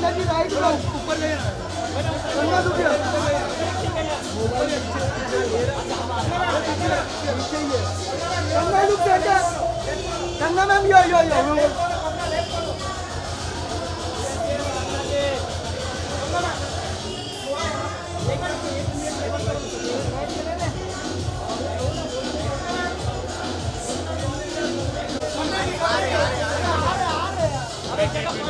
Ganga ji right में ऊपर ले। गंगा क्या Ganga look centre Ganga ma'am, yo yo yo. थोड़ा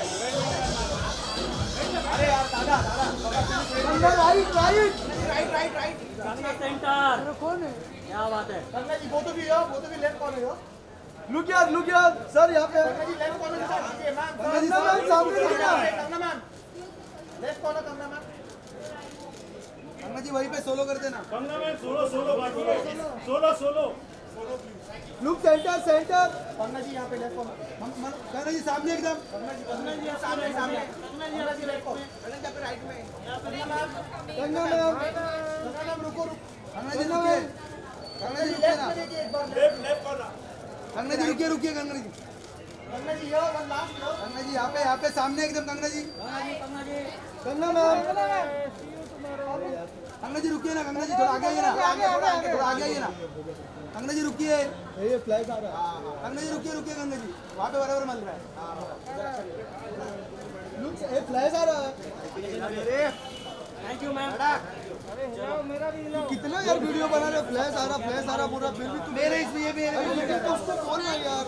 अरे यार दादा दादा right right right right right centre कौन है क्या बात है गंगा जी बोथ भी हो बोथ भी लेफ़्ट कॉर्नर हो लुक यार लुक यार सर यहाँ पे गंगा जी लेफ़्ट कॉर्नर से आगे मैम गंगा मैम सामने देखना Ganga ma'am left corner Ganga ma'am Ganga ji वहीं पे सोलो कर देना गंगा में सोलो सोलो बाकी है solo solo look centre centre Ganga ji यहाँ पे लेफ़्ट कॉर्नर गंगा जी सामने एकदम। गंगा जी, सामने सामने। जी left corner Ganga ji Ganga ma'am Ganga ma'am रुको रुको गंगा जी रुकिए गंगा जी रुकिए गंगा जी रुकिए रुकिए गंगा जी गंगा जी गंगा यहाँ पे यहाँ पे सामने एकदम गंगा जी गंगा मैम गंगा जी रुकिए ना गंगा जी थोड़ा आगे आइए ना। थोड़ा आगे आइए ना गंगा जी रुकिए है। गंगा जी रुकिए रुकिए गंगा जी। वहाँ पे बराबर मल रहा है। फ्लैग आ रहा है। थैंक यू मैम कितना यार वीडियो बना रहे फ्लैश आ रहा फ्लैश आ रहा पूरा। फिर भी तू मेरे इसलिए भी तो यार।